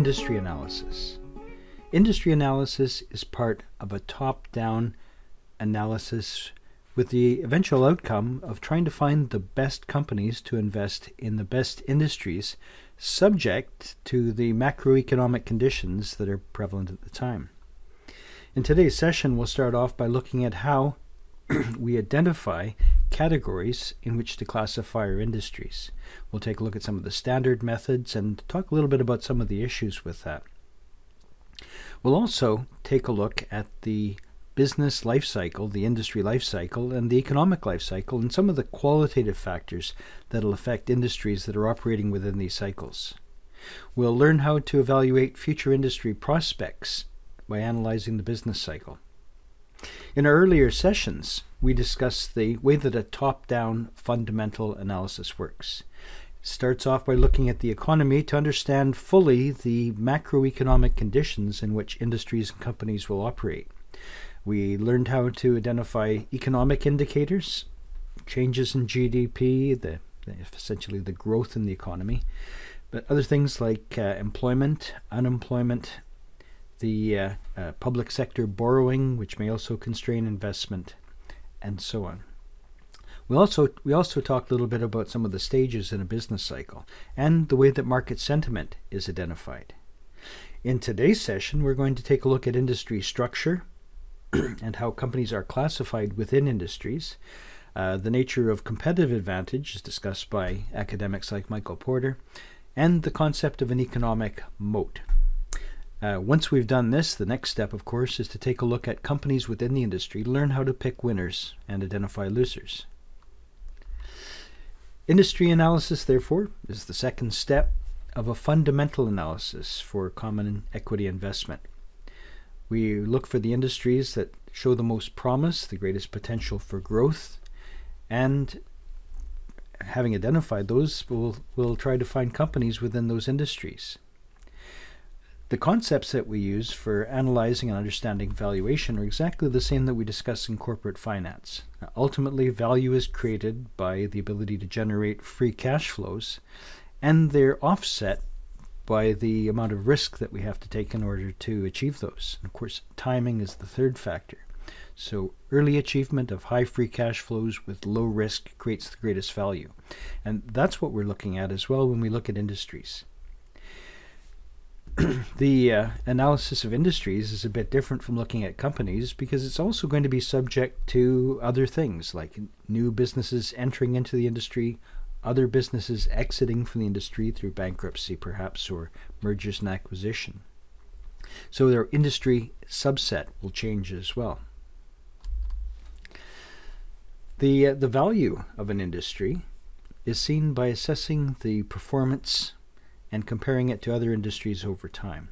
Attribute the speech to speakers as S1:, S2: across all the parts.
S1: industry analysis. Industry analysis is part of a top down analysis with the eventual outcome of trying to find the best companies to invest in the best industries subject to the macroeconomic conditions that are prevalent at the time. In today's session, we'll start off by looking at how we identify categories in which to classify our industries. We'll take a look at some of the standard methods and talk a little bit about some of the issues with that. We'll also take a look at the business life cycle, the industry life cycle, and the economic life cycle, and some of the qualitative factors that'll affect industries that are operating within these cycles. We'll learn how to evaluate future industry prospects by analyzing the business cycle. In our earlier sessions, we discussed the way that a top down fundamental analysis works. It starts off by looking at the economy to understand fully the macroeconomic conditions in which industries and companies will operate. We learned how to identify economic indicators, changes in GDP, the, essentially the growth in the economy, but other things like uh, employment, unemployment, the uh, uh, public sector borrowing, which may also constrain investment, and so on. We also we also talked a little bit about some of the stages in a business cycle and the way that market sentiment is identified. In today's session, we're going to take a look at industry structure and how companies are classified within industries. Uh, the nature of competitive advantage is discussed by academics like Michael Porter, and the concept of an economic moat. Uh, once we've done this, the next step, of course, is to take a look at companies within the industry, learn how to pick winners and identify losers. Industry analysis, therefore, is the second step of a fundamental analysis for common equity investment. We look for the industries that show the most promise, the greatest potential for growth, and having identified those, we'll, we'll try to find companies within those industries. The concepts that we use for analyzing and understanding valuation are exactly the same that we discuss in corporate finance. ultimately, value is created by the ability to generate free cash flows, and they're offset by the amount of risk that we have to take in order to achieve those. And of course, timing is the third factor. So, early achievement of high free cash flows with low risk creates the greatest value. And that's what we're looking at as well when we look at industries. the uh, analysis of industries is a bit different from looking at companies because it's also going to be subject to other things like new businesses entering into the industry, other businesses exiting from the industry through bankruptcy perhaps or mergers and acquisition. So their industry subset will change as well. The, uh, the value of an industry is seen by assessing the performance and comparing it to other industries over time.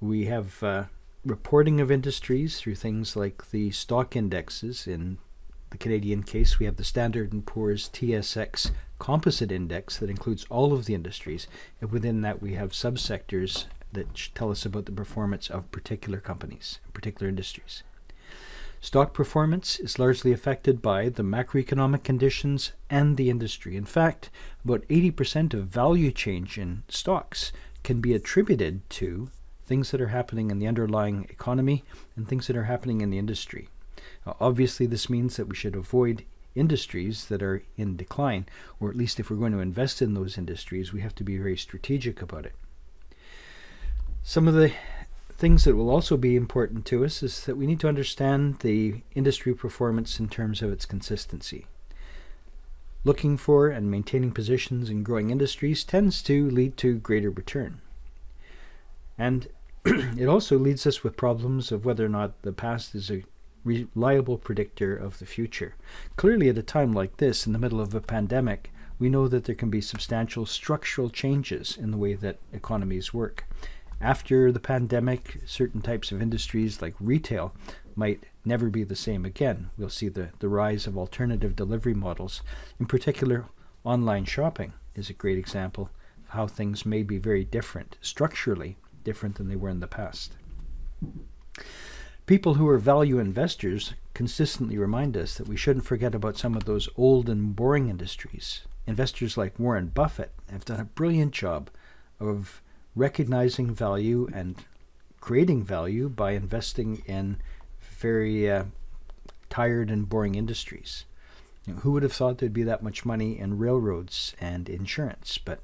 S1: We have uh, reporting of industries through things like the stock indexes. In the Canadian case, we have the Standard & Poor's TSX Composite Index that includes all of the industries, and within that we have subsectors that tell us about the performance of particular companies, particular industries. Stock performance is largely affected by the macroeconomic conditions and the industry. In fact, about 80% of value change in stocks can be attributed to things that are happening in the underlying economy and things that are happening in the industry. Now, obviously, this means that we should avoid industries that are in decline, or at least if we're going to invest in those industries, we have to be very strategic about it. Some of the things that will also be important to us is that we need to understand the industry performance in terms of its consistency. Looking for and maintaining positions in growing industries tends to lead to greater return. And it also leads us with problems of whether or not the past is a reliable predictor of the future. Clearly, at a time like this, in the middle of a pandemic, we know that there can be substantial structural changes in the way that economies work. After the pandemic, certain types of industries like retail might never be the same again. We'll see the, the rise of alternative delivery models. In particular, online shopping is a great example of how things may be very different, structurally different than they were in the past. People who are value investors consistently remind us that we shouldn't forget about some of those old and boring industries. Investors like Warren Buffett have done a brilliant job of recognizing value and creating value by investing in very uh, tired and boring industries. You know, who would have thought there'd be that much money in railroads and insurance? But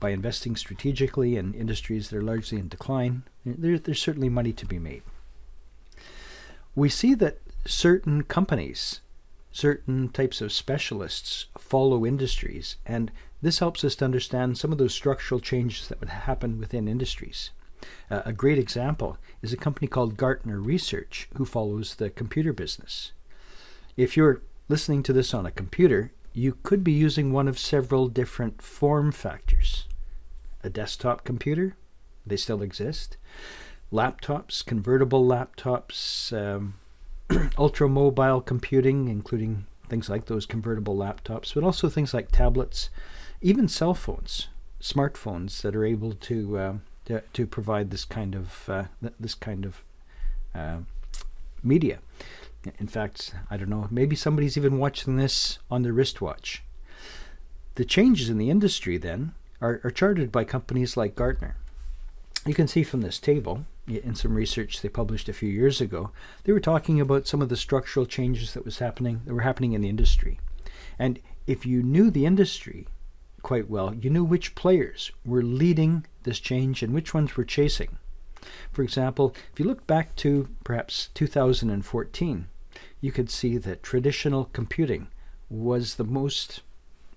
S1: by investing strategically in industries that are largely in decline, there, there's certainly money to be made. We see that certain companies, certain types of specialists follow industries, and this helps us to understand some of those structural changes that would happen within industries. Uh, a great example is a company called Gartner Research, who follows the computer business. If you're listening to this on a computer, you could be using one of several different form factors. A desktop computer, they still exist. Laptops, convertible laptops, um, ultra mobile computing, including things like those convertible laptops, but also things like tablets, even cell phones, smartphones that are able to uh, to, to, provide this kind of uh, this kind of uh, media. In fact, I don't know, maybe somebody's even watching this on their wristwatch. The changes in the industry then are, are charted by companies like Gartner. You can see from this table, in some research they published a few years ago, they were talking about some of the structural changes that was happening that were happening in the industry. And if you knew the industry quite well, you knew which players were leading this change and which ones were chasing. For example, if you look back to perhaps 2014, you could see that traditional computing was the most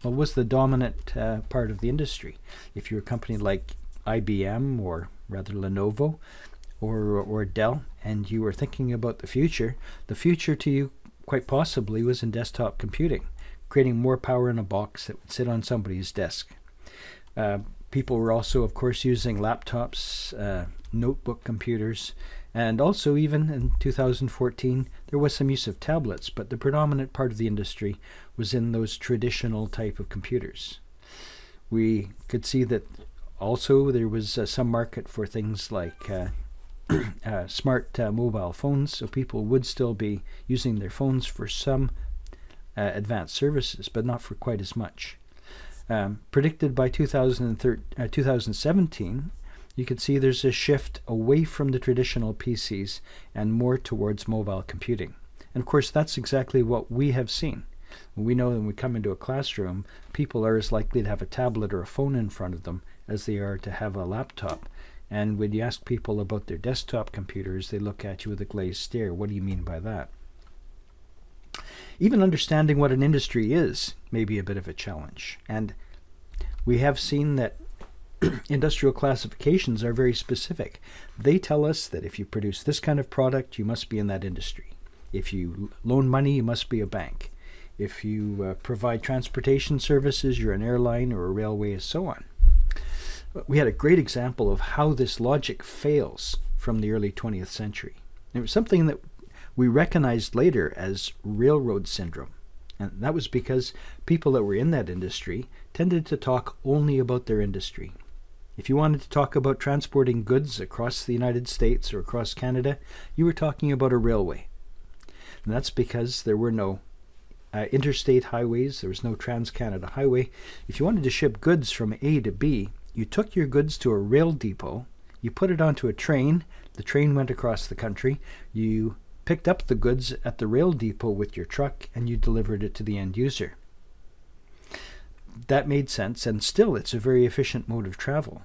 S1: well, was the dominant uh, part of the industry. If you're a company like IBM or rather Lenovo or, or Dell and you were thinking about the future, the future to you quite possibly was in desktop computing, creating more power in a box that would sit on somebody's desk. Uh, people were also, of course, using laptops, uh, notebook computers, and also even in 2014 there was some use of tablets, but the predominant part of the industry was in those traditional type of computers. We could see that also there was uh, some market for things like uh, uh, smart uh, mobile phones, so people would still be using their phones for some uh, advanced services, but not for quite as much. Um, predicted by 2013, 2017, you can see there's a shift away from the traditional PCs and more towards mobile computing. And of course, that's exactly what we have seen. We know when we come into a classroom, people are as likely to have a tablet or a phone in front of them as they are to have a laptop. And when you ask people about their desktop computers, they look at you with a glazed stare. What do you mean by that? Even understanding what an industry is may be a bit of a challenge. And we have seen that industrial classifications are very specific. They tell us that if you produce this kind of product, you must be in that industry. If you loan money, you must be a bank. If you uh, provide transportation services, you're an airline or a railway, and so on. We had a great example of how this logic fails from the early 20th century. It was something that we recognized later as railroad syndrome. And that was because people that were in that industry tended to talk only about their industry. If you wanted to talk about transporting goods across the United States or across Canada, you were talking about a railway. And that's because there were no uh, interstate highways, there was no Trans Canada Highway. If you wanted to ship goods from A to B, you took your goods to a rail depot, you put it onto a train, the train went across the country, you picked up the goods at the rail depot with your truck, and you delivered it to the end user that made sense, and still it's a very efficient mode of travel.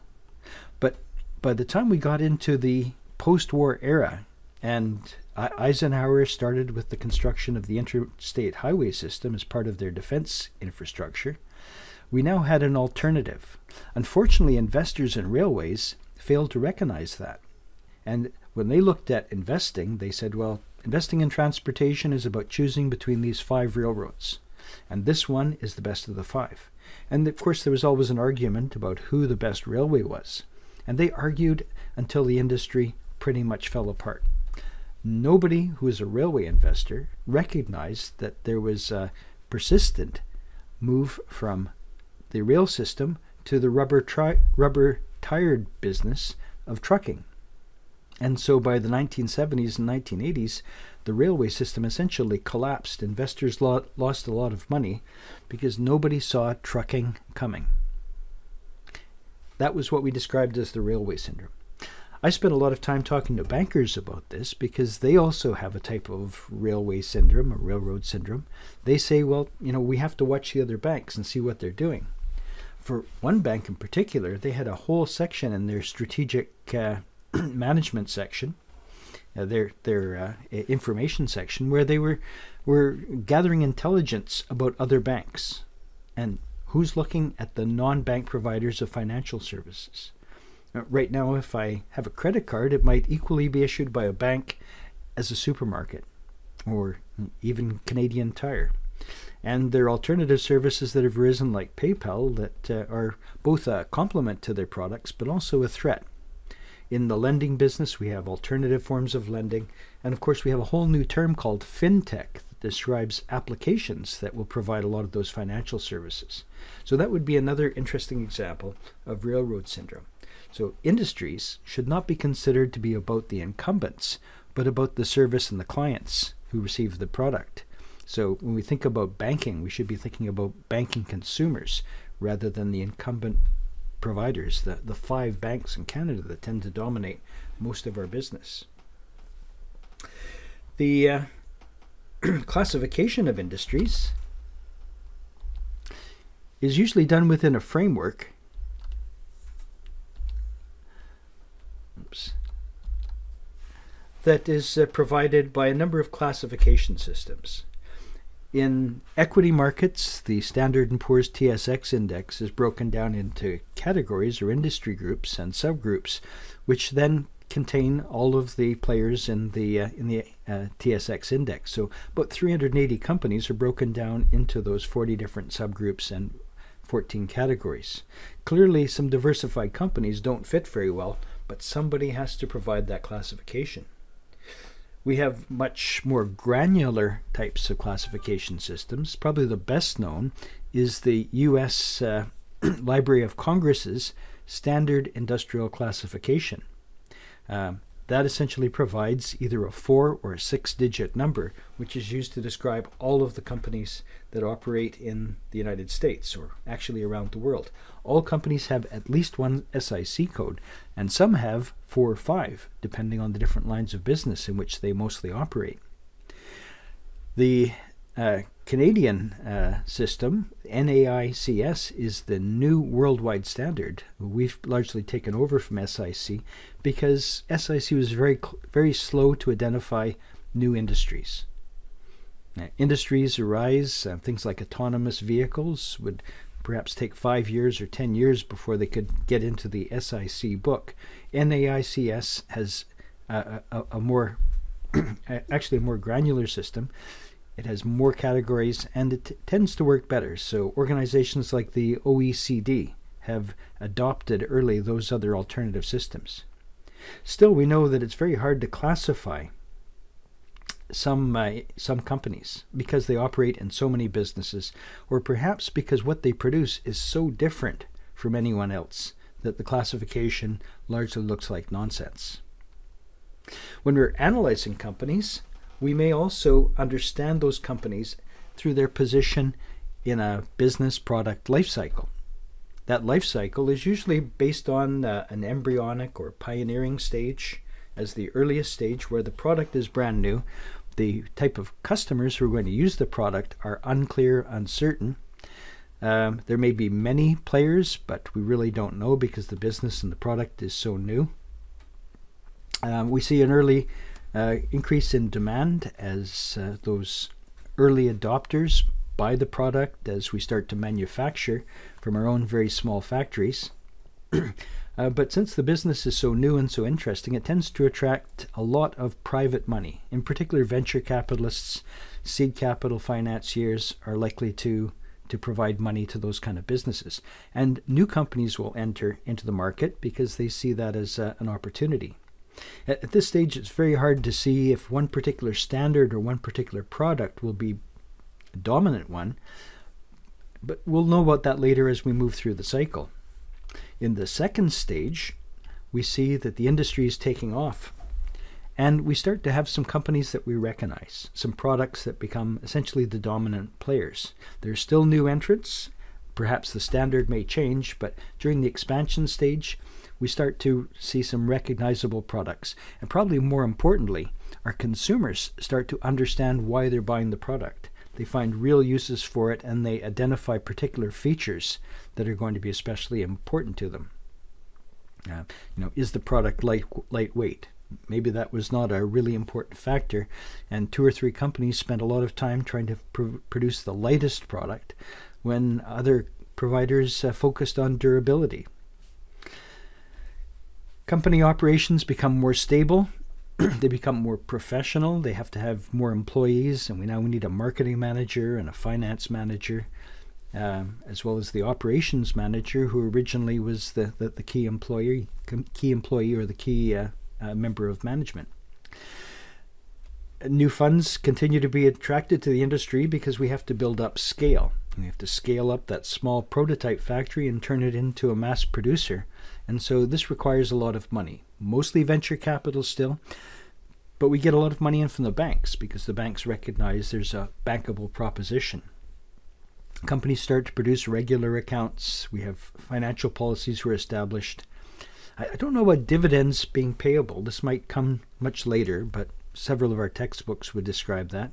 S1: But by the time we got into the post war era, and Eisenhower started with the construction of the interstate highway system as part of their defense infrastructure, we now had an alternative. Unfortunately, investors in railways failed to recognize that. And when they looked at investing, they said, well, investing in transportation is about choosing between these five railroads. And this one is the best of the five. And of course, there was always an argument about who the best railway was. And they argued until the industry pretty much fell apart. Nobody who was a railway investor recognized that there was a persistent move from the rail system to the rubber, rubber tired business of trucking. And so by the 1970s and 1980s, the railway system essentially collapsed. Investors lo- lost a lot of money because nobody saw trucking coming. That was what we described as the railway syndrome. I spent a lot of time talking to bankers about this because they also have a type of railway syndrome, or railroad syndrome. They say, well, you know, we have to watch the other banks and see what they're doing. For one bank in particular, they had a whole section in their strategic uh, management section, uh, their their uh, information section, where they were were gathering intelligence about other banks and who's looking at the non-bank providers of financial services uh, right now, if I have a credit card, it might equally be issued by a bank as a supermarket or even Canadian Tire. And there are alternative services that have risen, like PayPal, that uh, are both a complement to their products but also a threat. In the lending business, we have alternative forms of lending. And of course, we have a whole new term called fintech that describes applications that will provide a lot of those financial services. So that would be another interesting example of railroad syndrome. So industries should not be considered to be about the incumbents, but about the service and the clients who receive the product. So when we think about banking, we should be thinking about banking consumers rather than the incumbent providers, the, the five banks in Canada that tend to dominate most of our business. The uh, classification of industries is usually done within a framework that is uh, provided by a number of classification systems. In equity markets, the Standard & Poor's TSX index is broken down into categories or industry groups and subgroups, which then contain all of the players in the uh, in the uh, TSX index. So about 380 companies are broken down into those 40 different subgroups and 14 categories. Clearly, some diversified companies don't fit very well, but somebody has to provide that classification. We have much more granular types of classification systems. Probably the best known is the U.S. Uh, Library of Congress's Standard Industrial Classification. Um, that essentially provides either a four or a six digit number, which is used to describe all of the companies that operate in the United States or actually around the world. All companies have at least one SIC code, and some have four or five, depending on the different lines of business in which they mostly operate. The uh, Canadian uh, system, NAICS, is the new worldwide standard. We've largely taken over from SIC because SIC was very, very slow to identify new industries. Uh, industries arise, uh, things like autonomous vehicles would perhaps take five years or ten years before they could get into the SIC book. NAICS has a, a, a more, actually a more granular system it has more categories and it tends to work better. So organizations like the OECD have adopted early those other alternative systems. Still, we know that it's very hard to classify some uh, some companies because they operate in so many businesses, or perhaps because what they produce is so different from anyone else that the classification largely looks like nonsense. When we're analyzing companies, we may also understand those companies through their position in a business product life cycle. That life cycle is usually based on uh, an embryonic or pioneering stage as the earliest stage where the product is brand new. The type of customers who are going to use the product are unclear, uncertain. Um, there may be many players, but we really don't know because the business and the product is so new. Um, we see an early uh, increase in demand as uh, those early adopters buy the product as we start to manufacture from our own very small factories. uh, but since the business is so new and so interesting, it tends to attract a lot of private money. In particular, venture capitalists, seed capital financiers are likely to to provide money to those kind of businesses. And new companies will enter into the market because they see that as uh, an opportunity. At, at this stage, it's very hard to see if one particular standard or one particular product will be dominant one, but we'll know about that later as we move through the cycle. In the second stage, we see that the industry is taking off. And we start to have some companies that we recognize, some products that become essentially the dominant players. There's still new entrants, perhaps the standard may change, but during the expansion stage, we start to see some recognizable products. And probably more importantly, our consumers start to understand why they're buying the product. They find real uses for it and they identify particular features that are going to be especially important to them. Uh, you know, is the product light lightweight? Maybe that was not a really important factor, and two or three companies spent a lot of time trying to pr- produce the lightest product, when other providers uh, focused on durability. Company operations become more stable. they become more professional. They have to have more employees, and we now we need a marketing manager and a finance manager, um, as well as the operations manager, who originally was the, the, the key employee, key employee or the key uh, uh, member of management. New funds continue to be attracted to the industry because we have to build up scale. We have to scale up that small prototype factory and turn it into a mass producer and so this requires a lot of money, mostly venture capital still. But we get a lot of money in from the banks because the banks recognize there's a bankable proposition. Companies start to produce regular accounts. We have financial policies were established. I, don't know about dividends being payable. This might come much later, but several of our textbooks would describe that.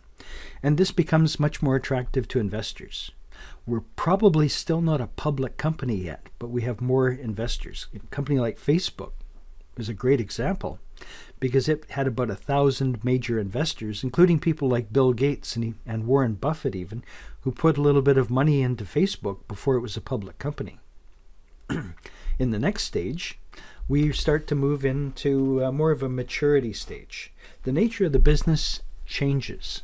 S1: And this becomes much more attractive to investors. We're probably still not a public company yet, but we have more investors. A company like Facebook is a great example because it had about a thousand major investors, including people like Bill Gates and, and Warren Buffett, even, who put a little bit of money into Facebook before it was a public company. In the next stage, we start to move into uh, more of a maturity stage. The nature of the business changes.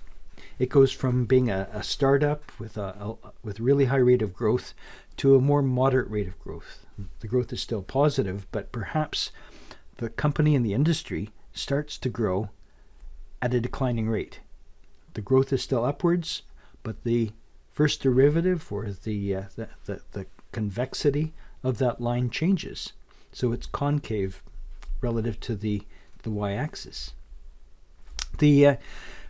S1: It goes from being a, a startup with a, a, with really high rate of growth to a more moderate rate of growth. The growth is still positive, but perhaps the company and the industry starts to grow at a declining rate. The growth is still upwards, but the first derivative or the, uh, the, the, the convexity of that line changes. So it's concave relative to the, the y-axis. The uh,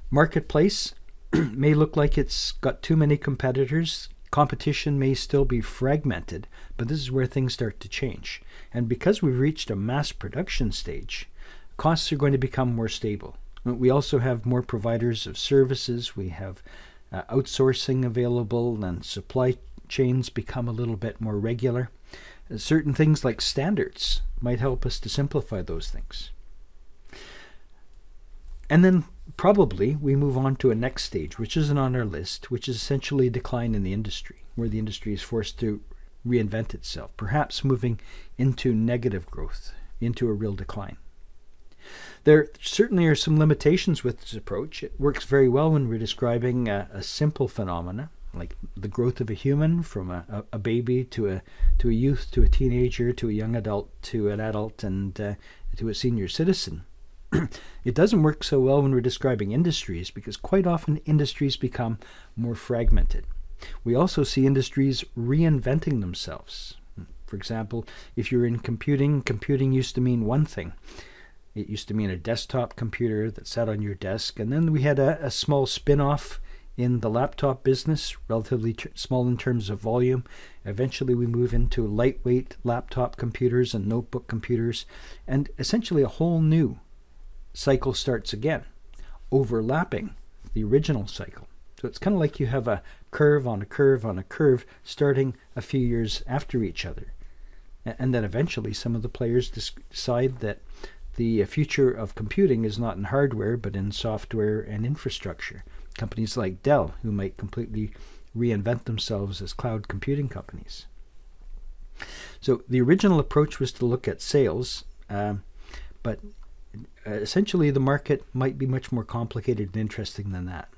S1: marketplace may look like it's got too many competitors. Competition may still be fragmented, but this is where things start to change. And because we've reached a mass production stage, costs are going to become more stable. We also have more providers of services. We have uh, outsourcing available, and supply chains become a little bit more regular. Uh, certain things like standards might help us to simplify those things. And then probably we move on to a next stage, which isn't on our list, which is essentially a decline in the industry, where the industry is forced to reinvent itself, perhaps moving into negative growth, into a real decline. There certainly are some limitations with this approach. It works very well when we're describing a, a simple phenomena, like the growth of a human from a, a, baby to a to a youth to a teenager to a young adult to an adult and uh, to a senior citizen. it doesn't work so well when we're describing industries because quite often industries become more fragmented. We also see industries reinventing themselves. For example, if you're in computing, computing used to mean one thing. It used to mean a desktop computer that sat on your desk, and then we had a, a small spin off in the laptop business, relatively small in terms of volume. Eventually, we move into lightweight laptop computers and notebook computers, and essentially a whole new cycle starts again, overlapping the original cycle. So it's kind of like you have a curve on a curve on a curve starting a few years after each other. And then eventually some of the players decide that the future of computing is not in hardware but in software and infrastructure. Companies like Dell, who might completely reinvent themselves as cloud computing companies. So the original approach was to look at sales, um, but uh, essentially the market might be much more complicated and interesting than that.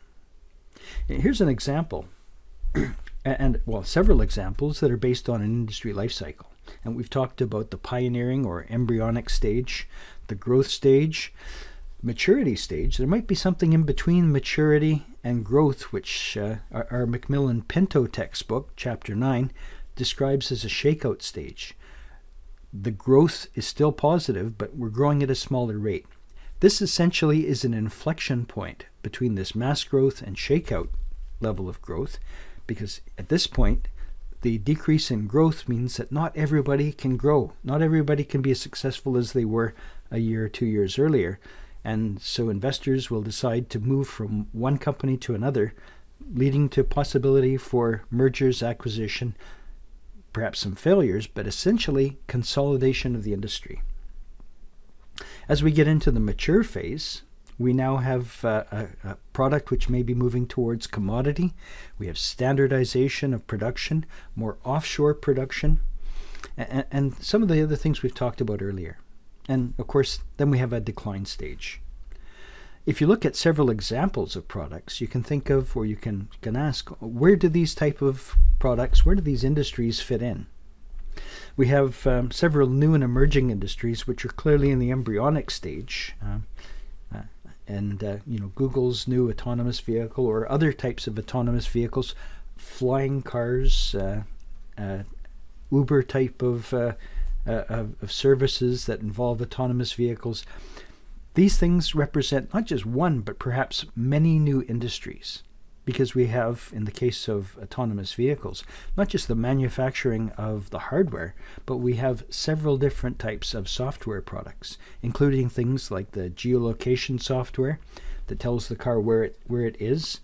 S1: Here's an example, and well, several examples that are based on an industry life cycle. And we've talked about the pioneering or embryonic stage, the growth stage, maturity stage. There might be something in between maturity and growth, which uh, our, our McMillan Pinto textbook, chapter 9, describes as a shakeout stage the growth is still positive, but we're growing at a smaller rate. This essentially is an inflection point between this mass growth and shakeout level of growth, because at this point, the decrease in growth means that not everybody can grow. Not everybody can be as successful as they were a year or two years earlier. And so investors will decide to move from one company to another, leading to possibility for mergers, acquisition, perhaps some failures, but essentially consolidation of the industry. As we get into the mature phase, we now have uh, a, a, product which may be moving towards commodity. We have standardization of production, more offshore production, and, and some of the other things we've talked about earlier. And of course, then we have a decline stage. If you look at several examples of products, you can think of, or you can, can ask, where do these type of products, where do these industries fit in? We have um, several new and emerging industries which are clearly in the embryonic stage. Uh, and uh, you know Google's new autonomous vehicle or other types of autonomous vehicles, flying cars, uh, uh, Uber type of, uh, of, of services that involve autonomous vehicles. These things represent not just one, but perhaps many new industries because we have, in the case of autonomous vehicles, not just the manufacturing of the hardware, but we have several different types of software products, including things like the geolocation software that tells the car where it where it is,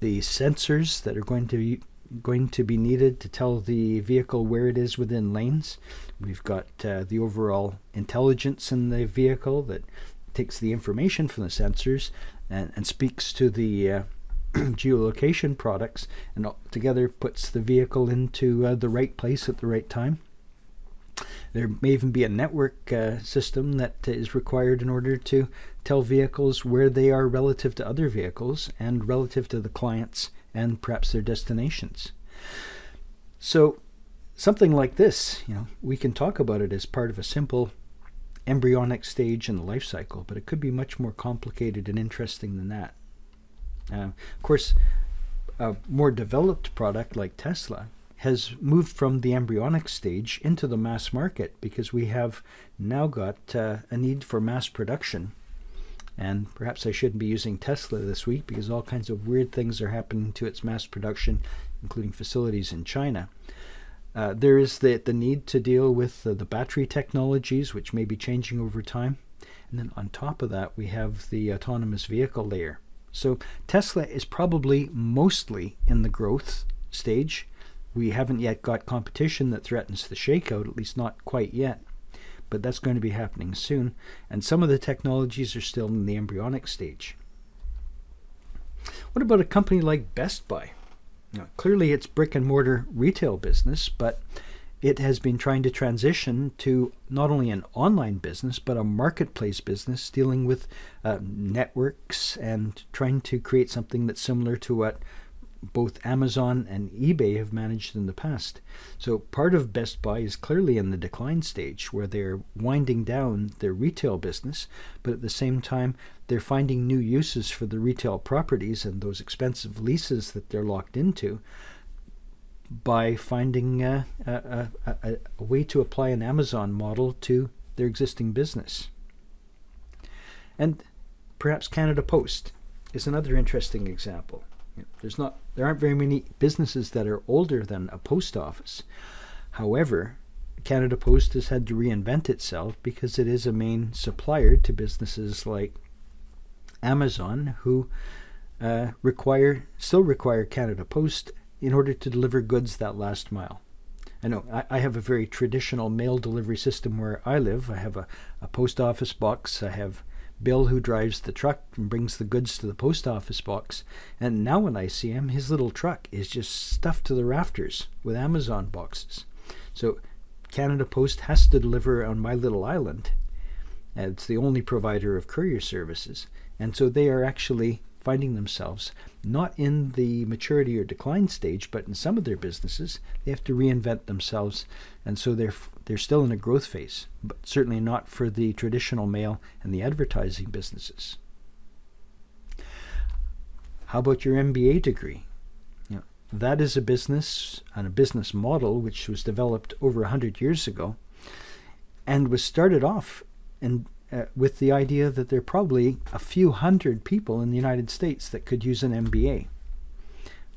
S1: the sensors that are going to be, going to be needed to tell the vehicle where it is within lanes. We've got uh, the overall intelligence in the vehicle that takes the information from the sensors and, and speaks to the uh, geolocation products and together puts the vehicle into uh, the right place at the right time. There may even be a network uh, system that is required in order to tell vehicles where they are relative to other vehicles and relative to the clients and perhaps their destinations. So something like this, you know, we can talk about it as part of a simple embryonic stage in the life cycle, but it could be much more complicated and interesting than that. Uh, of course, a more developed product like Tesla has moved from the embryonic stage into the mass market because we have now got uh, a need for mass production. And perhaps I shouldn't be using Tesla this week because all kinds of weird things are happening to its mass production, including facilities in China. Uh, there is the, the need to deal with the battery technologies, which may be changing over time. And then on top of that, we have the autonomous vehicle layer. So Tesla is probably mostly in the growth stage. We haven't yet got competition that threatens the shakeout, at least not quite yet. But that's going to be happening soon. And some of the technologies are still in the embryonic stage. What about a company like Best Buy? Now, clearly, it's brick and mortar retail business, but it has been trying to transition to not only an online business but a marketplace business dealing with uh, networks and trying to create something that's similar to what both Amazon and eBay have managed in the past. So part of Best Buy is clearly in the decline stage where they're winding down their retail business, but at the same time they're finding new uses for the retail properties and those expensive leases that they're locked into by finding uh, a, a, a, way to apply an Amazon model to their existing business. And perhaps Canada Post is another interesting example. There's not, there aren't very many businesses that are older than a post office. However, Canada Post has had to reinvent itself because it is a main supplier to businesses like Amazon, who uh, require still require Canada Post in order to deliver goods that last mile. I know I, I, have a very traditional mail delivery system where I live. I have a, a post office box. I have Bill who drives the truck and brings the goods to the post office box. And now when I see him, his little truck is just stuffed to the rafters with Amazon boxes. So Canada Post has to deliver on my little island. And It's the only provider of courier services. And so they are actually finding themselves not in the maturity or decline stage, but in some of their businesses, they have to reinvent themselves, and so they're they're still in a growth phase, but certainly not for the traditional mail and the advertising businesses. How about your MBA degree? You know, that is a business and a business model which was developed over a hundred years ago, and was started off in uh, with the idea that there are probably a few hundred people in the United States that could use an MBA.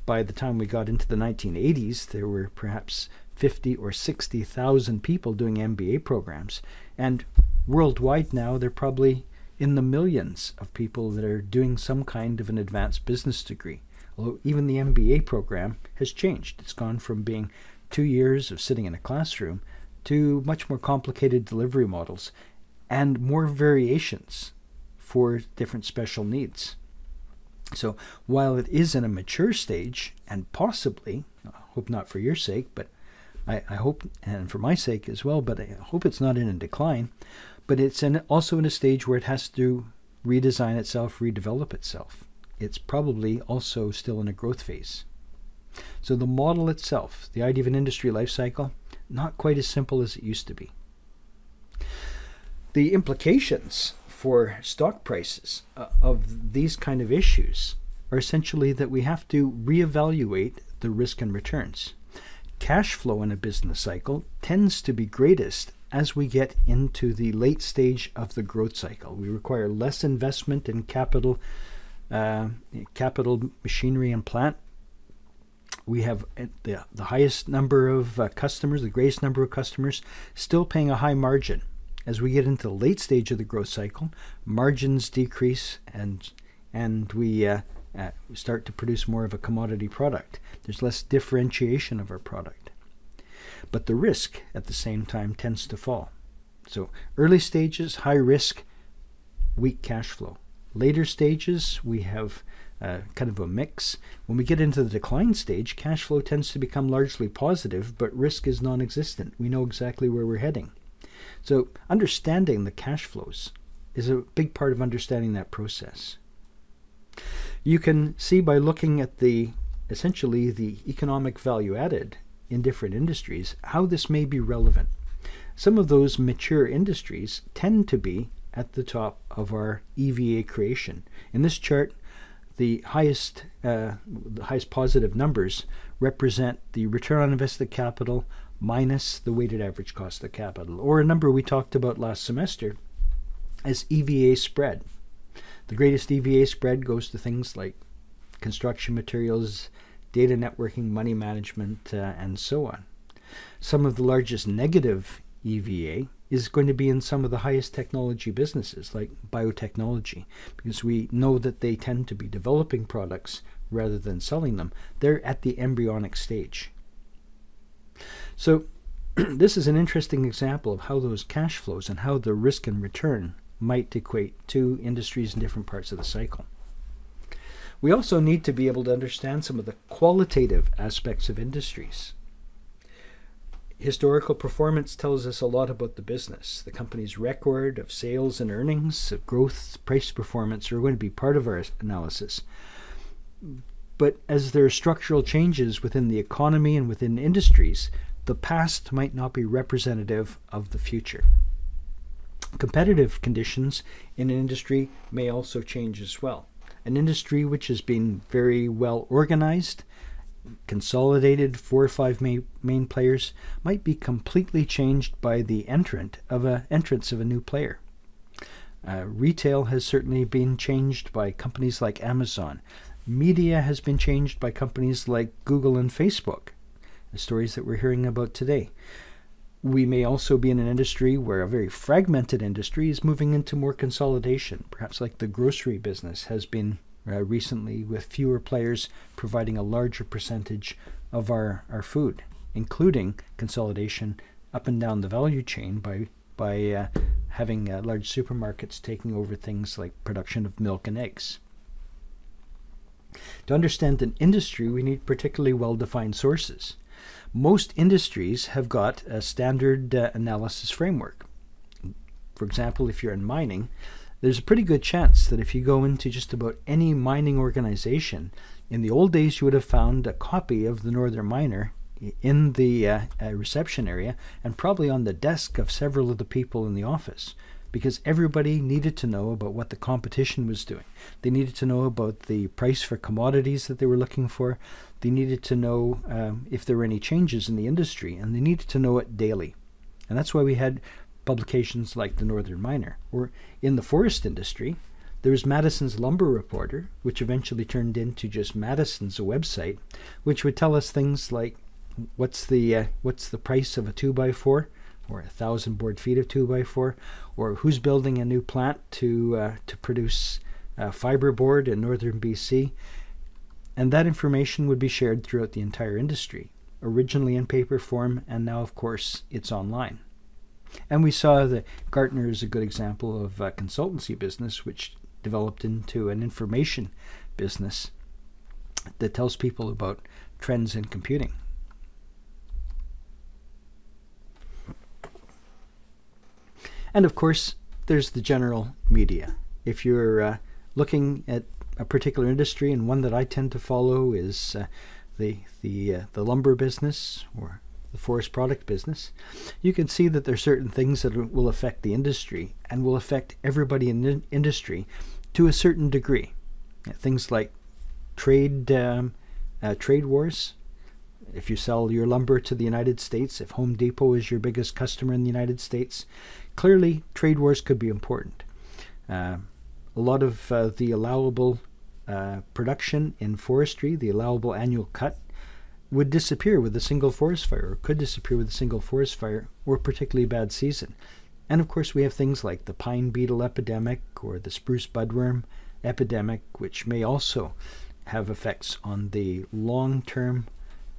S1: by the time we got into the 1980s, there were perhaps 50 or 60,000 people doing MBA programs. And worldwide now, there are probably in the millions of people that are doing some kind of an advanced business degree. Although even the MBA program has changed. It's gone from being two years of sitting in a classroom to much more complicated delivery models and more variations for different special needs. So while it is in a mature stage, and possibly, I hope not for your sake, but I, I, hope, and for my sake as well, but I hope it's not in a decline, but it's in, also in a stage where it has to redesign itself, redevelop itself. It's probably also still in a growth phase. So the model itself, the idea of an industry life cycle, not quite as simple as it used to be. The implications for stock prices uh, of these kind of issues are essentially that we have to reevaluate the risk and returns. Cash flow in a business cycle tends to be greatest as we get into the late stage of the growth cycle. We require less investment in capital, uh, capital machinery and plant. We have uh, the, the highest number of uh, customers, the greatest number of customers, still paying a high margin. As we get into the late stage of the growth cycle, margins decrease and and we uh, uh, start to produce more of a commodity product. There's less differentiation of our product. But the risk at the same time tends to fall. So early stages, high risk, weak cash flow. Later stages, we have uh, kind of a mix. When we get into the decline stage, cash flow tends to become largely positive, but risk is non existent. We know exactly where we're heading. So, understanding the cash flows is a big part of understanding that process. You can see by looking at the essentially the economic value added in different industries how this may be relevant. Some of those mature industries tend to be at the top of our EVA creation. In this chart, the highest, uh, the highest positive numbers represent the return on invested capital minus the weighted average cost of capital, or a number we talked about last semester as EVA spread. The greatest EVA spread goes to things like construction materials, data networking, money management, uh, and so on. Some of the largest negative EVA is going to be in some of the highest technology businesses like biotechnology because we know that they tend to be developing products rather than selling them. They're at the embryonic stage. So this is an interesting example of how those cash flows and how the risk and return might equate to industries in different parts of the cycle. We also need to be able to understand some of the qualitative aspects of industries. Historical performance tells us a lot about the business. The company's record of sales and earnings, of growth, price performance are going to be part of our analysis. But as there are structural changes within the economy and within industries, the past might not be representative of the future. Competitive conditions in an industry may also change as well. An industry which has been very well organized, consolidated, four or five main, main players, might be completely changed by the entrant of a entrance of a new player. Uh, retail has certainly been changed by companies like Amazon. Media has been changed by companies like Google and Facebook the stories that we're hearing about today. We may also be in an industry where a very fragmented industry is moving into more consolidation, perhaps like the grocery business has been uh, recently, with fewer players providing a larger percentage of our, our food, including consolidation up and down the value chain by, by uh, having uh, large supermarkets taking over things like production of milk and eggs. To understand an industry, we need particularly well defined sources most industries have got a standard uh, analysis framework. For example, if you're in mining, there's a pretty good chance that if you go into just about any mining organization, in the old days you would have found a copy of the Northern Miner in the uh, uh, reception area and probably on the desk of several of the people in the office because everybody needed to know about what the competition was doing. They needed to know about the price for commodities that they were looking for. They needed to know um, if there were any changes in the industry, and they needed to know it daily. And that's why we had publications like the Northern Miner. Or in the forest industry, There was Madison's Lumber Reporter, which eventually turned into just Madison's website, which would tell us things like what's the uh, what's the price of a two by four, or a thousand board feet of two by four, or who's building a new plant to uh, to produce uh, fiberboard in northern BC, and that information would be shared throughout the entire industry, originally in paper form, and now, of course, it's online. And we saw that Gartner is a good example of a consultancy business which developed into an information business that tells people about trends in computing. And of course, there's the general media. If you're uh, looking at a particular industry, and one that I tend to follow is uh, the the uh, the lumber business or the forest product business, you can see that there are certain things that will affect the industry and will affect everybody in the industry to a certain degree. Things like trade um, uh, trade wars. If you sell your lumber to the United States, if Home Depot is your biggest customer in the United States, clearly trade wars could be important. Uh, a lot of uh, the allowable uh, production in forestry, the allowable annual cut, would disappear with a single forest fire, or could disappear with a single forest fire, or particularly bad season. And of course, we have things like the pine beetle epidemic or the spruce budworm epidemic, which may also have effects on the long term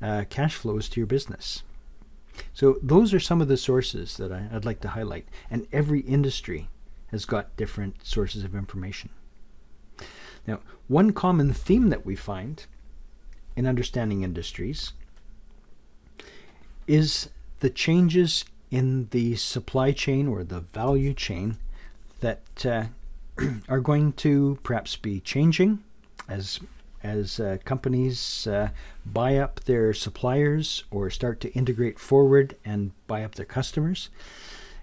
S1: uh, cash flows to your business. So, those are some of the sources that I, would like to highlight. And every industry has got different sources of information. Now, one common theme that we find in understanding industries is the changes in the supply chain or the value chain that uh, are going to perhaps be changing as as uh, companies uh, buy up their suppliers or start to integrate forward and buy up their customers.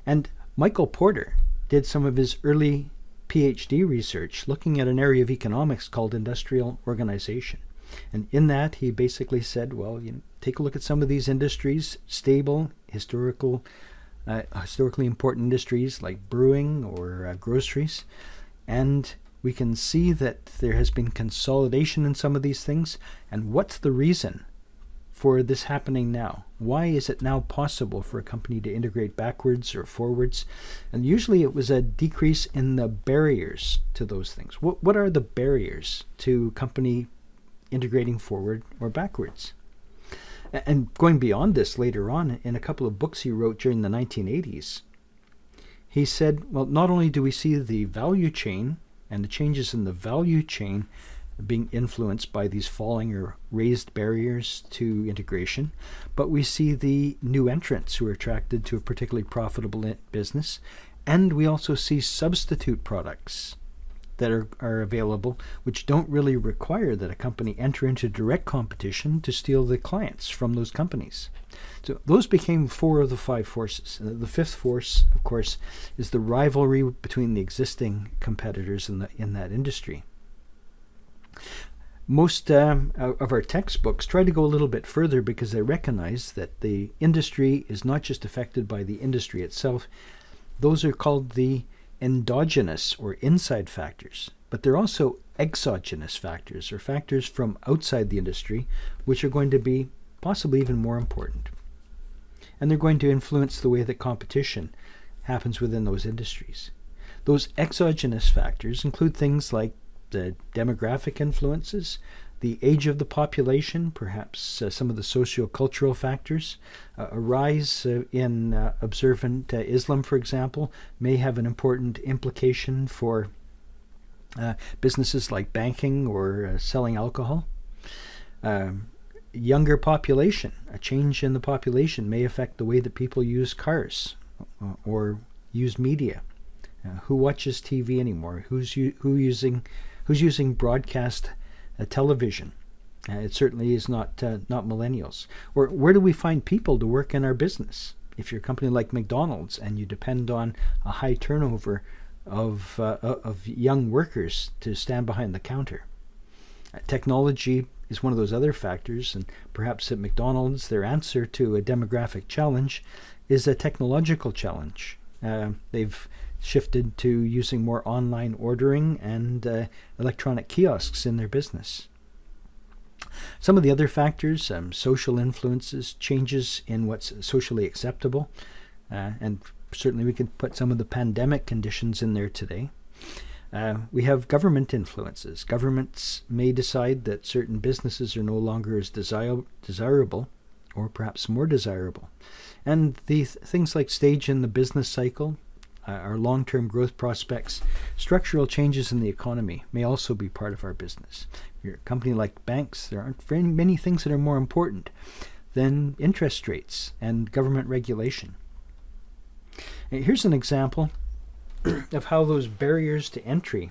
S1: And Michael Porter did some of his early PhD research looking at an area of economics called industrial organization. And in that, he basically said, well, you know, take a look at some of these industries, stable, historical, uh, historically important industries like brewing or uh, groceries, and we can see that there has been consolidation in some of these things. And what's the reason for this happening now? Why is it now possible for a company to integrate backwards or forwards? And usually it was a decrease in the barriers to those things. What, what are the barriers to company integrating forward or backwards? And going beyond this later on, in a couple of books he wrote during the 1980s, he said, well, not only do we see the value chain and the changes in the value chain being influenced by these falling or raised barriers to integration, but we see the new entrants who are attracted to a particularly profitable business, and we also see substitute products that are, are available which don't really require that a company enter into direct competition to steal the clients from those companies. So those became four of the five forces. Uh, the fifth force, of course, is the rivalry between the existing competitors in, the, in that industry. Most um, of our textbooks try to go a little bit further because they recognize that the industry is not just affected by the industry itself. Those are called the endogenous or inside factors, but they're also exogenous factors or factors from outside the industry, which are going to be possibly even more important. And they're going to influence the way that competition happens within those industries. Those exogenous factors include things like the demographic influences, the age of the population, perhaps uh, some of the socio-cultural factors. Uh, a rise uh, in uh, observant uh, Islam, for example, may have an important implication for uh, businesses like banking or selling alcohol. Um, younger population, a change in the population may affect the way that people use cars or use media. who watches TV anymore? Who's who using who's using broadcast television. Uh, it certainly is not uh, not millennials. Or where do we find people to work in our business? If you're a company like McDonald's and you depend on a high turnover of uh, of young workers to stand behind the counter, technology is one of those other factors. And perhaps at McDonald's, their answer to a demographic challenge is a technological challenge. Uh, they've shifted to using more online ordering and uh, electronic kiosks in their business. Some of the other factors, um, social influences, changes in what's socially acceptable, uh, and certainly we can put some of the pandemic conditions in there today. Uh, we have government influences. Governments may decide that certain businesses are no longer as desir- desirable, or perhaps more desirable. And the th- things like stage in the business cycle, uh, our long term growth prospects, structural changes in the economy may also be part of our business. If you're a company like banks, there aren't very many things that are more important than interest rates and government regulation. Here's an example of how those barriers to entry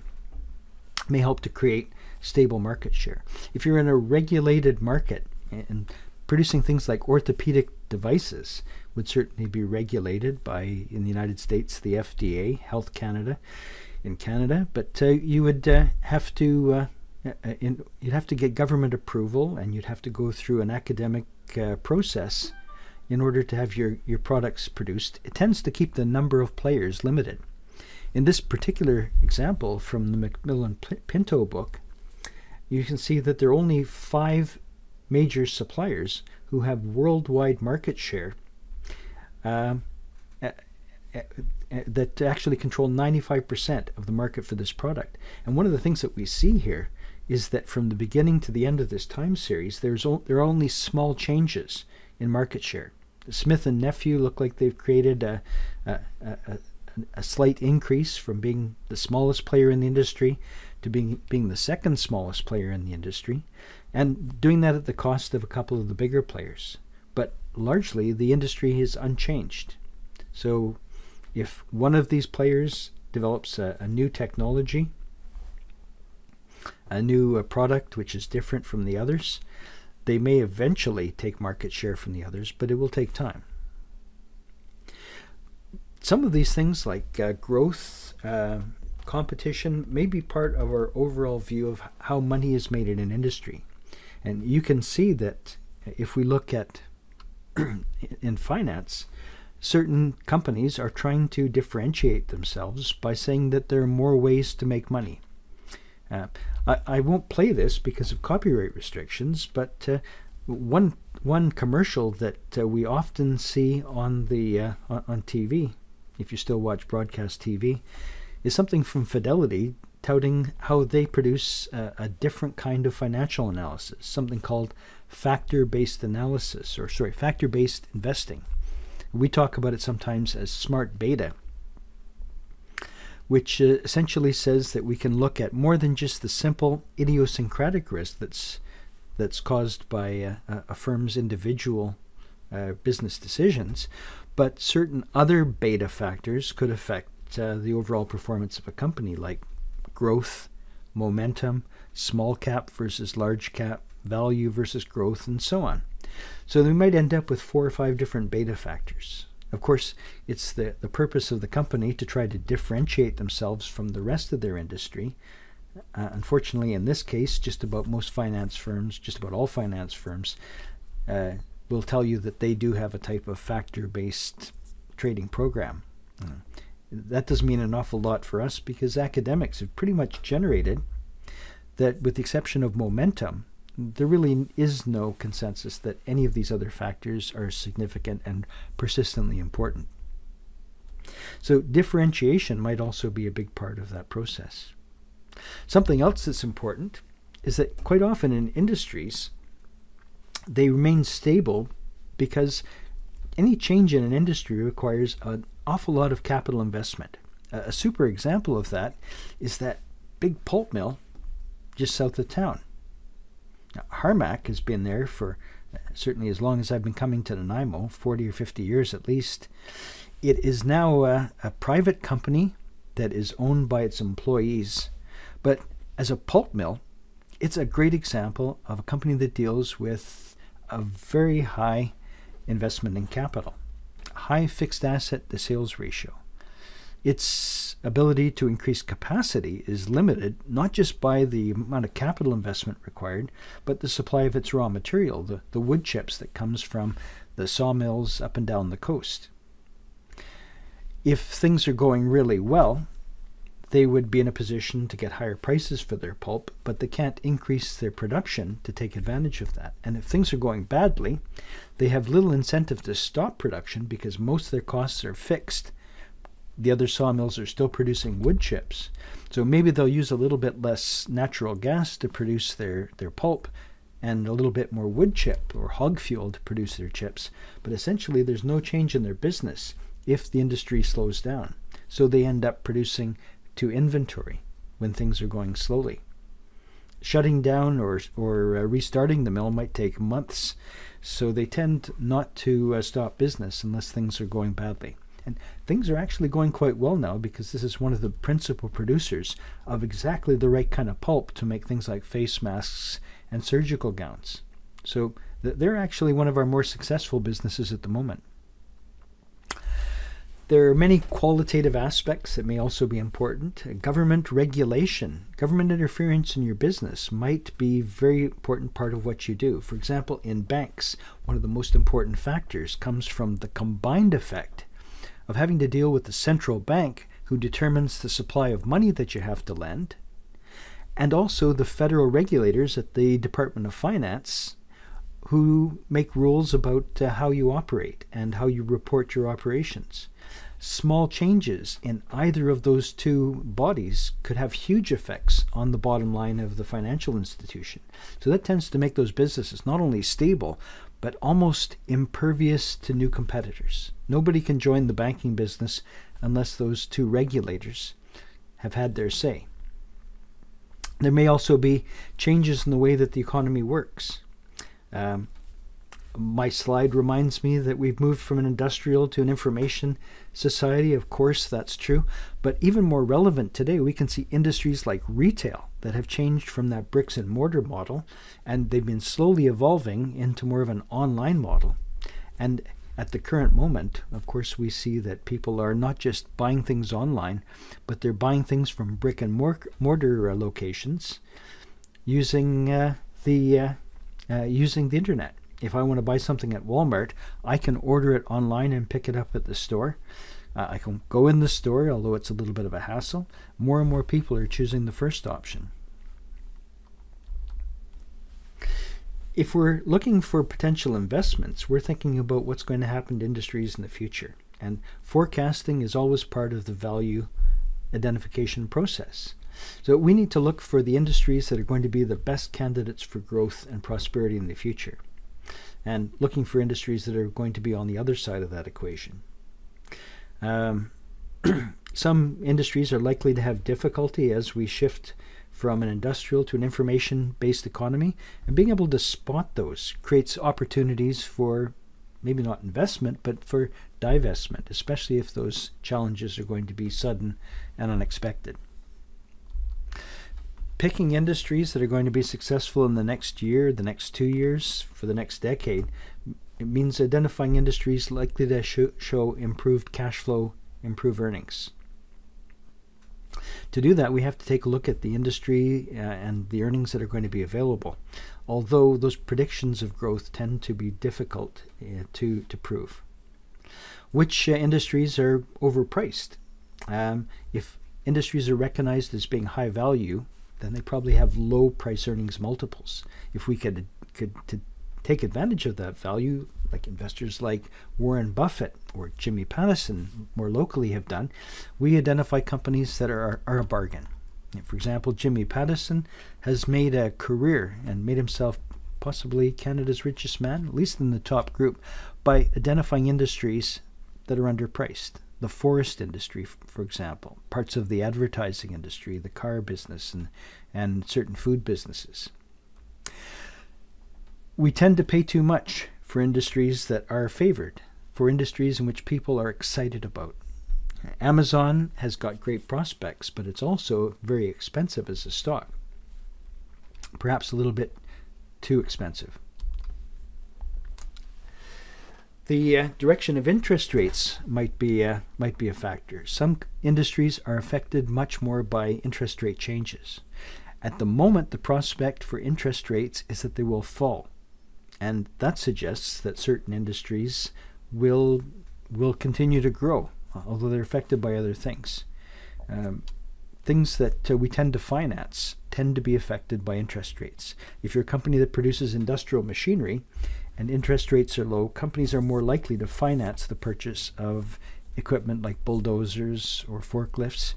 S1: may help to create stable market share. If you're in a regulated market and producing things like orthopedic devices would certainly be regulated by in the United States the FDA, Health Canada in Canada, but uh, you would uh, have to uh, in, you'd have to get government approval and you'd have to go through an academic uh, process in order to have your, your products produced. It tends to keep the number of players limited. In this particular example from the McMillan Pinto book, you can see that there are only five major suppliers who have worldwide market share um, uh, uh, uh, that actually control 95% of the market for this product. And one of the things that we see here is that from the beginning to the end of this time series, there's there are only small changes in market share. Smith and Nephew look like they've created a, a, a, a slight increase from being the smallest player in the industry to being being the second smallest player in the industry, and doing that at the cost of a couple of the bigger players. Largely, the industry is unchanged. So, if one of these players develops a, a new technology, a new uh, product which is different from the others, they may eventually take market share from the others, but it will take time some of these things like uh, growth, uh, competition, may be part of our overall view of how money is made in an industry. And you can see that if we look at in finance, certain companies are trying to differentiate themselves by saying that there are more ways to make money. Uh, I, I, won't play this because of copyright restrictions, but uh, one one commercial that uh, we often see on the uh, on TV if you still watch broadcast TV, is something from Fidelity touting how they produce a, a different kind of financial analysis, something called factor based analysis, or sorry, factor based investing. We talk about it sometimes as smart beta, which uh, essentially says that we can look at more than just the simple idiosyncratic risk that's that's caused by uh, a firm's individual uh, business decisions, but certain other beta factors could affect uh, the overall performance of a company, like growth, momentum, small cap versus large cap, value versus growth, and so on. So we might end up with four or five different beta factors. Of course, it's the, the purpose of the company to try to differentiate themselves from the rest of their industry. Uh, unfortunately, in this case, just about most finance firms, just about all finance firms, uh, will tell you that they do have a type of factor based trading program. Mm. That doesn't mean an awful lot for us because academics have pretty much generated that, with the exception of momentum, there really is no consensus that any of these other factors are significant and persistently important. So, differentiation might also be a big part of that process. Something else that's important is that quite often in industries, they remain stable because any change in an industry requires an awful lot of capital investment. A, super example of that is that big pulp mill just south of town. Now, Harmac has been there for uh, certainly as long as I've been coming to Nanaimo, 40 or 50 years at least. It is now a, a private company that is owned by its employees. But as a pulp mill, it's a great example of a company that deals with a very high investment in capital, high fixed asset to sales ratio. Its ability to increase capacity is limited not just by the amount of capital investment required, but the supply of its raw material, the, the wood chips that comes from the sawmills up and down the coast. if things are going really well, they would be in a position to get higher prices for their pulp, but they can't increase their production to take advantage of that. And if things are going badly, they have little incentive to stop production because most of their costs are fixed. The other sawmills are still producing wood chips. So maybe they'll use a little bit less natural gas to produce their, their pulp and a little bit more wood chip or hog fuel to produce their chips. But essentially, there's no change in their business if the industry slows down. So they end up producing to inventory when things are going slowly. Shutting down or, or uh, restarting the mill might take months, so they tend not to uh, stop business unless things are going badly. And things are actually going quite well now because this is one of the principal producers of exactly the right kind of pulp to make things like face masks and surgical gowns. So they're actually one of our more successful businesses at the moment. There are many qualitative aspects that may also be important. Government regulation, government interference in your business might be very important part of what you do. For example, in banks, one of the most important factors comes from the combined effect of having to deal with the central bank who determines the supply of money that you have to lend, and also the federal regulators at the Department of Finance who make rules about uh, how you operate and how you report your operations. Small changes in either of those two bodies could have huge effects on the bottom line of the financial institution. So that tends to make those businesses not only stable, but almost impervious to new competitors. Nobody can join the banking business unless those two regulators have had their say. There may also be changes in the way that the economy works. Um, my slide reminds me that we've moved from an industrial to an information society. Of course, that's true. But even more relevant today, we can see industries like retail that have changed from that bricks and mortar model, and they've been slowly evolving into more of an online model. And at the current moment, of course, we see that people are not just buying things online, but they're buying things from brick and mortar uh, locations using uh, the uh, uh using the internet. If I want to buy something at Walmart, I can order it online and pick it up at the store. Uh, I can go in the store, although it's a little bit of a hassle. More and more people are choosing the first option. If we're looking for potential investments, we're thinking about what's going to happen to industries in the future. And forecasting is always part of the value identification process. So we need to look for the industries that are going to be the best candidates for growth and prosperity in the future and looking for industries that are going to be on the other side of that equation. Um, some industries are likely to have difficulty as we shift from an industrial to an information based economy, and being able to spot those creates opportunities for maybe not investment, but for divestment, especially if those challenges are going to be sudden and unexpected picking industries that are going to be successful in the next year, the next two years, for the next decade, it means identifying industries likely to sh show improved cash flow, improve earnings. To do that, we have to take a look at the industry uh, and the earnings that are going to be available, although those predictions of growth tend to be difficult uh, to, to prove. Which uh, industries are overpriced? Um, if industries are recognized as being high value, then they probably have low price earnings multiples. If we could could to take advantage of that value, like investors like Warren Buffett or Jimmy Pattison more locally have done, we identify companies that are, are a bargain. For example, Jimmy Pattison has made a career and made himself possibly Canada's richest man, at least in the top group, by identifying industries that are underpriced the forest industry, for example, parts of the advertising industry, the car business, and, and certain food businesses. We tend to pay too much for industries that are favored, for industries in which people are excited about. Amazon has got great prospects, but it's also very expensive as a stock. Perhaps a little bit too expensive. The uh, direction of interest rates might be uh, might be a factor. Some industries are affected much more by interest rate changes. At the moment, the prospect for interest rates is that they will fall, and that suggests that certain industries will will continue to grow. although they're affected by other things. Um, things that uh, we tend to finance tend to be affected by interest rates. If you're a company that produces industrial machinery and interest rates are low, companies are more likely to finance the purchase of equipment like bulldozers or forklifts.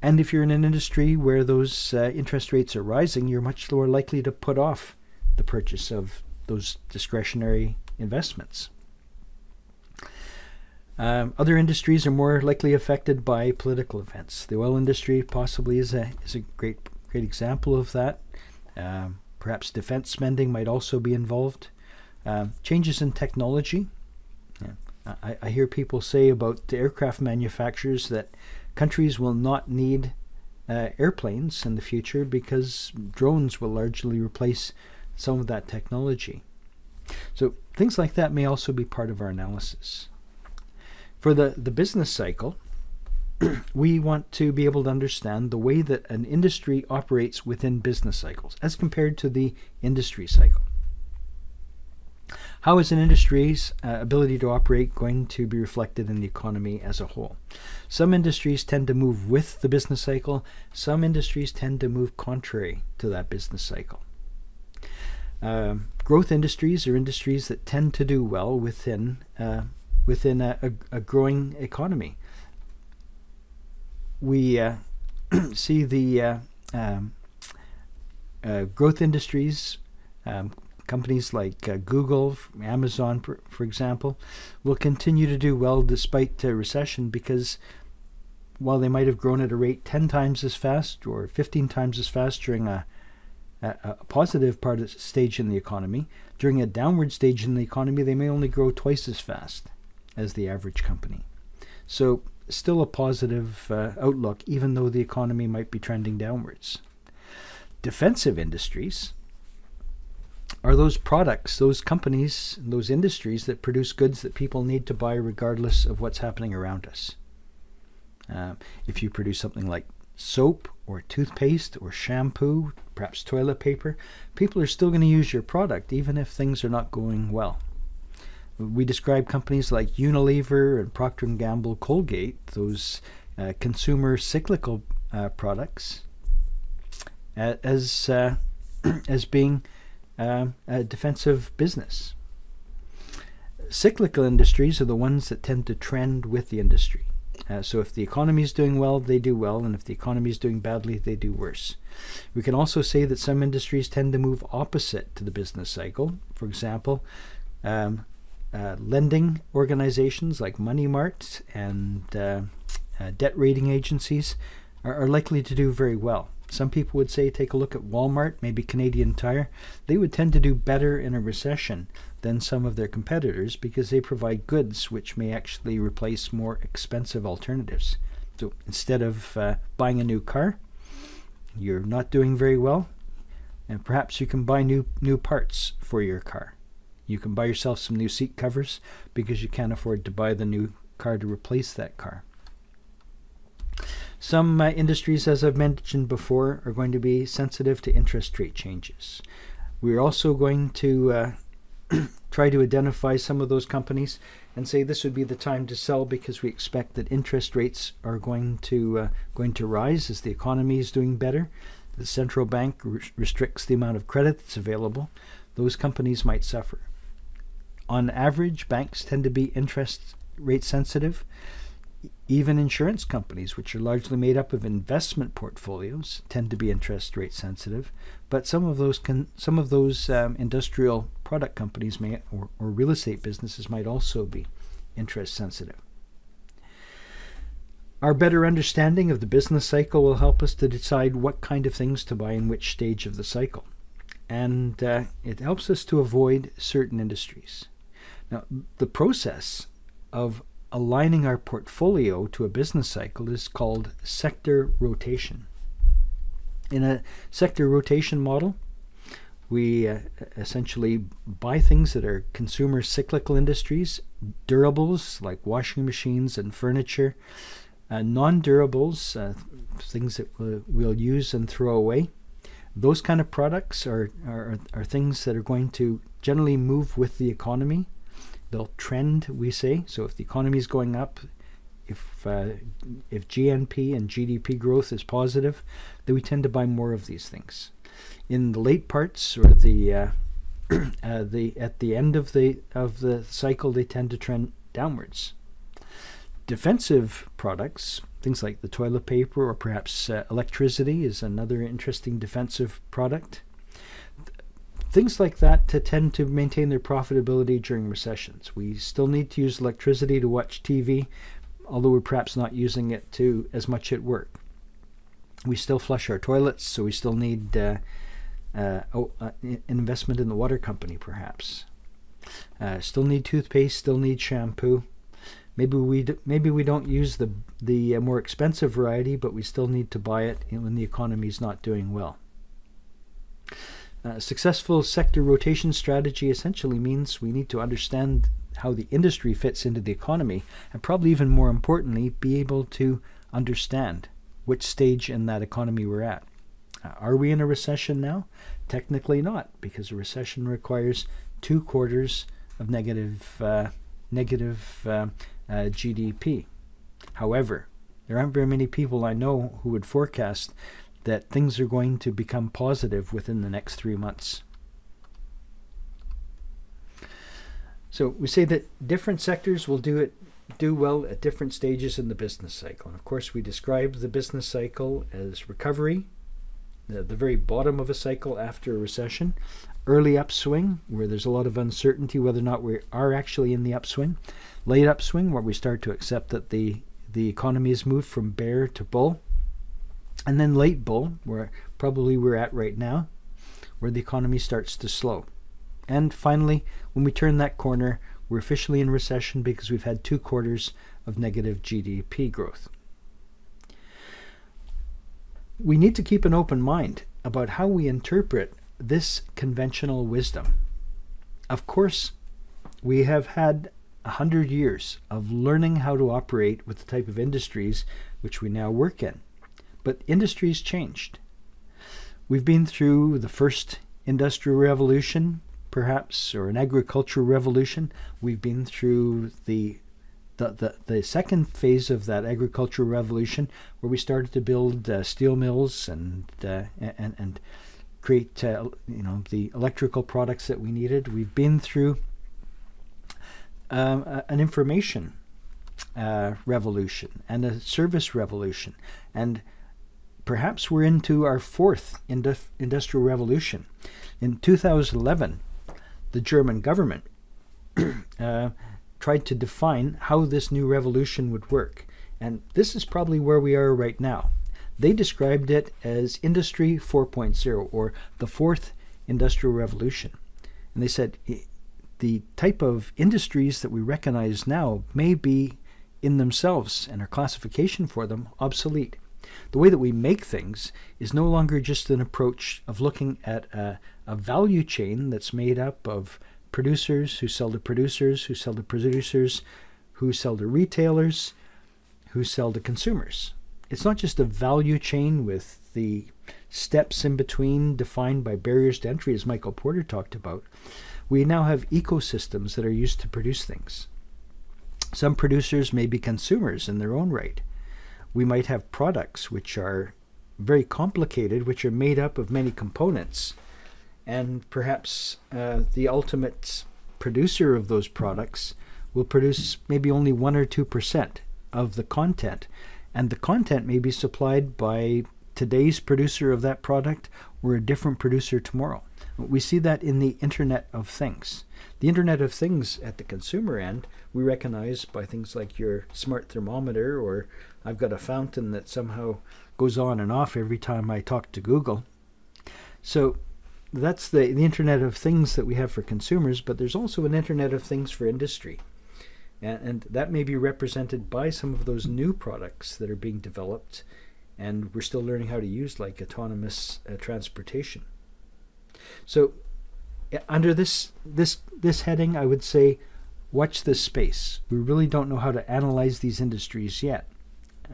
S1: And if you're in an industry where those uh, interest rates are rising, you're much more likely to put off the purchase of those discretionary investments. Um, other industries are more likely affected by political events. The oil industry possibly is a is a great great example of that. Um, perhaps defense spending might also be involved. Um, changes in technology. Yeah. I, I hear people say about the aircraft manufacturers that countries will not need uh, airplanes in the future because drones will largely replace some of that technology. So things like that may also be part of our analysis. For the, the business cycle, we want to be able to understand the way that an industry operates within business cycles as compared to the industry cycle. How is an industry's uh, ability to operate going to be reflected in the economy as a whole? Some industries tend to move with the business cycle, some industries tend to move contrary to that business cycle. Uh, growth industries are industries that tend to do well within uh, within a, a, a, growing economy. We uh, see the uh, um, uh, growth industries um, Companies like uh, Google, Amazon, for, for, example, will continue to do well despite uh, recession because while they might have grown at a rate 10 times as fast or 15 times as fast during a, a, a positive part of stage in the economy, during a downward stage in the economy, they may only grow twice as fast as the average company. So, still a positive uh, outlook, even though the economy might be trending downwards. Defensive industries are those products, those companies, those industries that produce goods that people need to buy regardless of what's happening around us. Uh, if you produce something like soap or toothpaste or shampoo, perhaps toilet paper, people are still going to use your product even if things are not going well. We describe companies like Unilever and Procter & Gamble, Colgate, those uh, consumer cyclical uh, products, as uh, as being a defensive business. Cyclical industries are the ones that tend to trend with the industry. Uh, so if the economy is doing well, they do well, and if the economy is doing badly, they do worse. We can also say that some industries tend to move opposite to the business cycle. For example, um, uh, lending organizations like Money Mart and uh, uh debt rating agencies are, are likely to do very well. Some people would say take a look at Walmart, maybe Canadian Tire. They would tend to do better in a recession than some of their competitors because they provide goods which may actually replace more expensive alternatives. So instead of uh, buying a new car, you're not doing very well, and perhaps you can buy new new parts for your car. You can buy yourself some new seat covers because you can't afford to buy the new car to replace that car. Some uh, industries, as I've mentioned before, are going to be sensitive to interest rate changes. We're also going to uh, try to identify some of those companies and say this would be the time to sell because we expect that interest rates are going to uh, going to rise as the economy is doing better. The central bank re- restricts the amount of credit that's available. Those companies might suffer. On average, banks tend to be interest rate sensitive. Even insurance companies, which are largely made up of investment portfolios, tend to be interest rate sensitive. But some of those can, some of those um, industrial product companies may, or, or real estate businesses might also be interest sensitive. Our better understanding of the business cycle will help us to decide what kind of things to buy in which stage of the cycle. And uh, it helps us to avoid certain industries. Now, the process of aligning our portfolio to a business cycle is called sector rotation. In a sector rotation model, we uh, essentially buy things that are consumer cyclical industries, durables like washing machines and furniture, uh, non durables, uh, things that we'll, we'll, use and throw away. Those kind of products are, are, are things that are going to generally move with the economy They'll trend, we say. So if the economy is going up, if uh, if GNP and GDP growth is positive, then we tend to buy more of these things. In the late parts or the uh, uh, the at the end of the of the cycle, they tend to trend downwards. Defensive products, things like the toilet paper or perhaps uh, electricity, is another interesting defensive product things like that to tend to maintain their profitability during recessions. We still need to use electricity to watch TV, although we're perhaps not using it to as much at work. We still flush our toilets, so we still need uh, uh, oh, uh, an investment in the water company, perhaps. Uh, still need toothpaste, still need shampoo. Maybe we maybe we don't use the the uh, more expensive variety, but we still need to buy it when the economy is not doing well. Uh, successful sector rotation strategy essentially means we need to understand how the industry fits into the economy, and probably even more importantly, be able to understand which stage in that economy we're at. Uh, are we in a recession now? Technically not, because a recession requires two quarters of negative, uh, negative uh, uh, GDP. However, there aren't very many people I know who would forecast that things are going to become positive within the next three months. So we say that different sectors will do it do well at different stages in the business cycle. And of course, we describe the business cycle as recovery, the, the very bottom of a cycle after a recession, early upswing, where there's a lot of uncertainty whether or not we are actually in the upswing, late upswing, where we start to accept that the, the economy has moved from bear to bull, and then late bull, where probably we're at right now, where the economy starts to slow. And finally, when we turn that corner, we're officially in recession because we've had two quarters of negative GDP growth. We need to keep an open mind about how we interpret this conventional wisdom. Of course, we have had a hundred years of learning how to operate with the type of industries which we now work in. But industry's changed. We've been through the first industrial revolution, perhaps, or an agricultural revolution. We've been through the the, the, the second phase of that agricultural revolution, where we started to build uh, steel mills and uh, and and create uh, you know the electrical products that we needed. We've been through um, an information uh, revolution and a service revolution, and perhaps we're into our fourth industrial revolution. In 2011, the German government uh, tried to define how this new revolution would work. And this is probably where we are right now. They described it as Industry 4.0 or the fourth industrial revolution. And they said the type of industries that we recognize now may be in themselves and our classification for them obsolete. The way that we make things is no longer just an approach of looking at a, a value chain that's made up of producers who sell to producers, who sell to producers, who sell to retailers, who sell to consumers. It's not just a value chain with the steps in between defined by barriers to entry, as Michael Porter talked about. We now have ecosystems that are used to produce things. Some producers may be consumers in their own right we might have products which are very complicated, which are made up of many components, and perhaps uh, the ultimate producer of those products will produce maybe only 1 or 2% of the content, and the content may be supplied by today's producer of that product or a different producer tomorrow. We see that in the Internet of Things. The Internet of Things at the consumer end, we recognize by things like your smart thermometer or I've got a fountain that somehow goes on and off every time I talk to Google. So that's the, the Internet of Things that we have for consumers, but there's also an Internet of Things for industry. And, and that may be represented by some of those new products that are being developed and we're still learning how to use, like autonomous uh, transportation. So, under this this this heading, I would say, watch this space. We really don't know how to analyze these industries yet,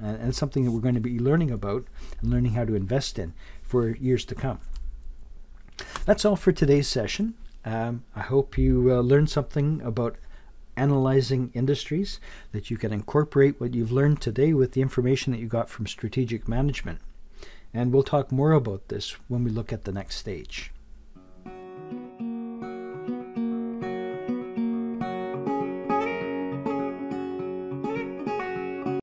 S1: and it's something that we're going to be learning about and learning how to invest in for years to come. That's all for today's session. Um, I hope you uh, learned something about analyzing industries that you can incorporate what you've learned today with the information that you got from strategic management. And we'll talk more about this when we look at the next stage.